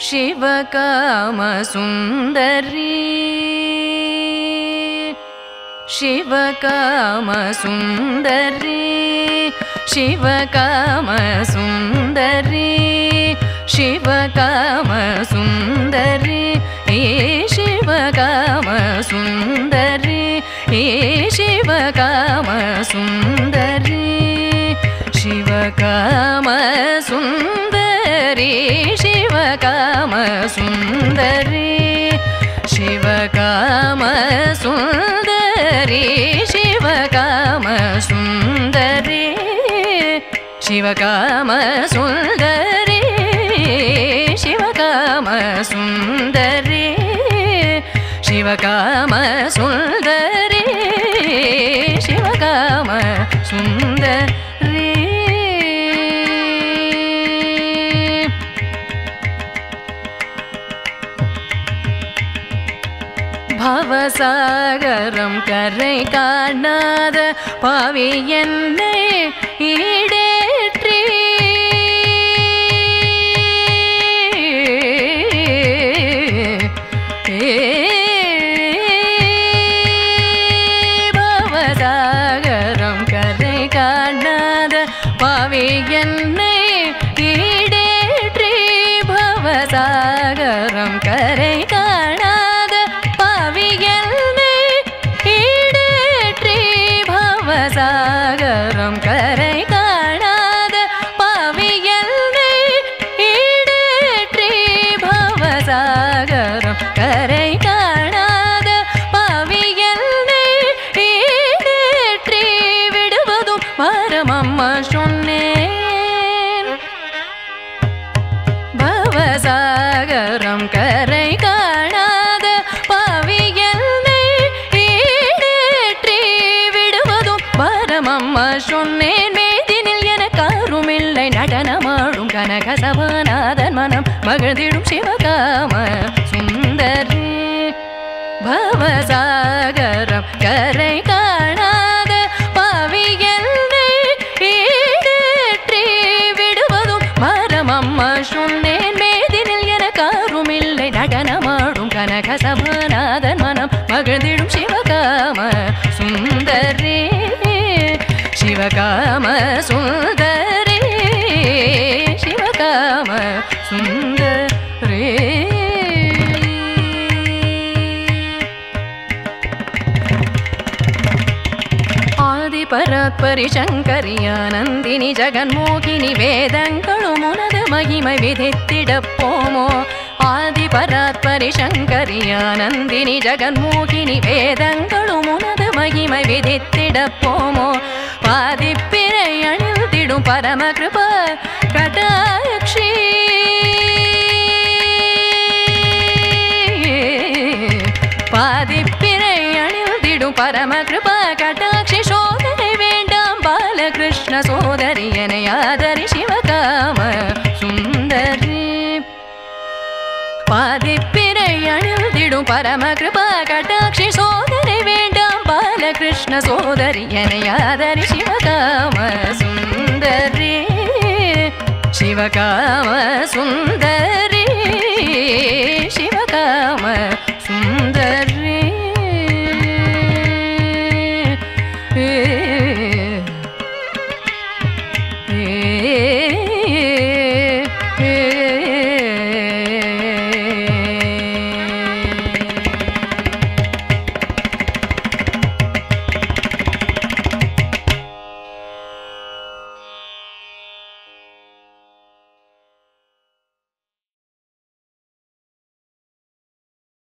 शिवकामसुन्दरी। शिवकामसुन्दरी शिवकामसुन्दरी शिवकामसुन्दरी हे शिवकामसुन्दरी हे शिवकामसुन्दरी शिवकामसुन्दरी சுந்தரி சிவகாம சுந்தரி சிவகாம சுந்தரி சிவகாம சுந்தரி சிவகாம சுந்தரி சிவகாம சுந்தரி சிவகாம சுந்தரி பவசாகரம் கரை காணாத பாவி என்னை ஈடேற்றி. பவசாகரம் கரை காணாத பாவி என்னை நடனமாடும் மனம் மகிழ்ந்திடும் சிவகாம சுந்தரி பவசாகரம். கரை காணாத பாவி ஈடேற்றி விடுவதும் மரமம்மா சொன்னேன். மேதினில் என காருமில்லை நடனமாடும் கனகசபாநாதன் மனம் மகிழ்ந்திடும் சிவகாம சுந்தரி. சிவகாம சுந்தரி. பராத்பரி ஆதிபராத்பரி சங்கரியானந்தினி ஜகன்மோகினி வேதங்களும் உனது மகிமை விதித்திடப் போமோ ஆதிபராத்பரி சங்கரியானந்தினி ஜகன்மோகினி வேதங்களும் உனது மகிமை விதித்திடப் போமோ பாதிப்பிரை அணிந்திடும் பரம கிருப கடாட்சி. பாதிப்பிரை அணிந்திடும் பரம கிருபா கடாட்சி. சோதனை பாலகிருஷ்ண சோதரி என ஆதரி சிவகாம சுந்தரி. பாதிப்பிரை அணிந்திடும் பரம கிருபா கட்டாட்சி சோதரி வேண்டாம் பாலகிருஷ்ண சோதரி என ஆதரி சிவகாம சுந்தரி. சிவகாம சுந்தரி.